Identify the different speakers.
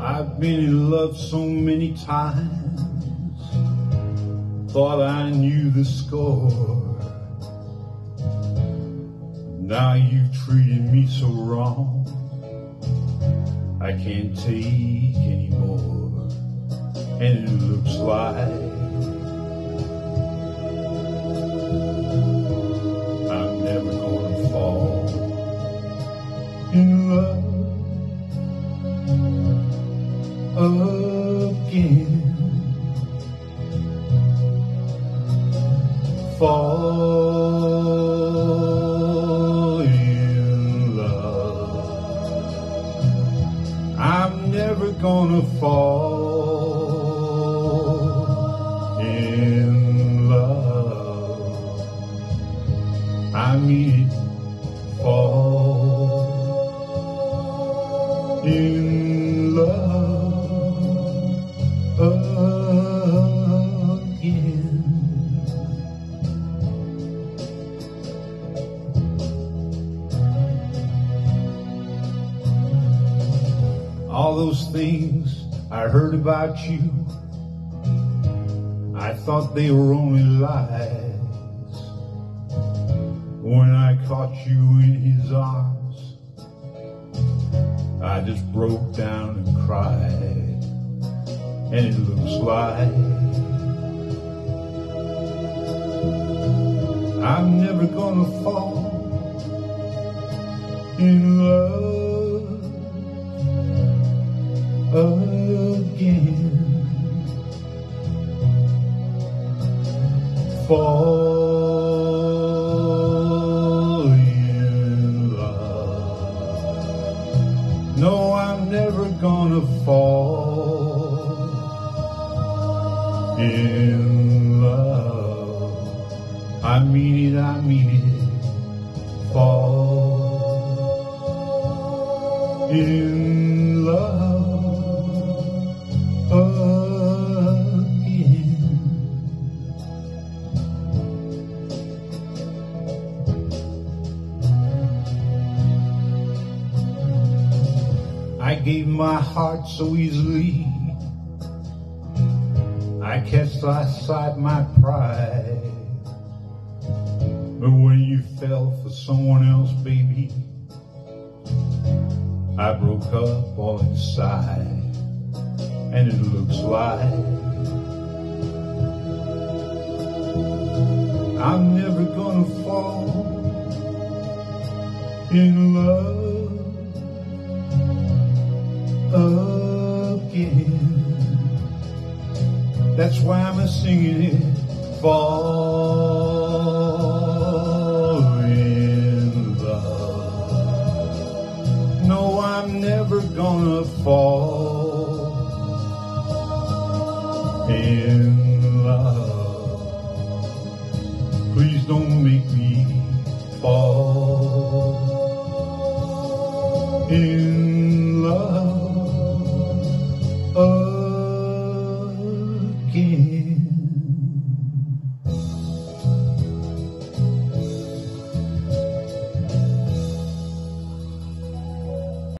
Speaker 1: I've been in love so many times, thought I knew the score. Now you've treated me so wrong, I can't take anymore. And it looks like I'm never gonna fall in love again. Fall in love. I'm never gonna fall Mean, fall in love again. All those things I heard about you, I thought they were only lies. When I caught you in his arms, I just broke down and cried. And it looks like I'm never gonna fall in love again. Fall No, I'm never gonna fall in love. I mean it, I mean it. Fall in I gave my heart so easily. I cast aside my pride. But when you fell for someone else, baby, I broke up all inside. And it looks like I'm never gonna fall in love again. That's why I'm singing it. Fall in love. No, I'm never gonna fall in love. Please don't make me fall in